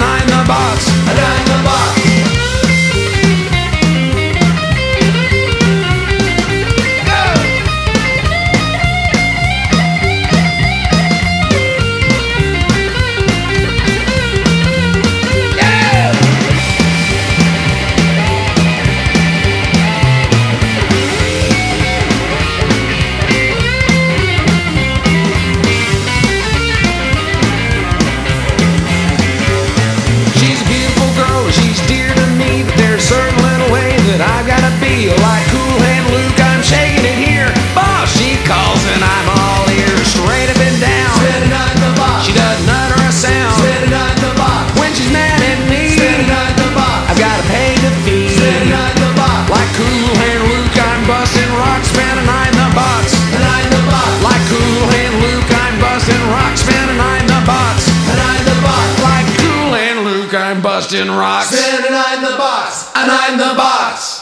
behind the box. like Cool Hand Luke, I'm shaking it here. She calls and I'm all ears. Straight up and down. The box. She doesn't utter a sound. The box. When she's mad at me. Spit on the box. I've got to pay the fee. Spit on the box. Like Cool Hand Luke, I'm busting rocks, man, and I'm the box. And I'm the box. Like Cool Hand Luke, I'm busting rocks, the box. The box. Like Cool Hand Luke, I'm busting rocks. Man, and I'm the box. And I'm the box.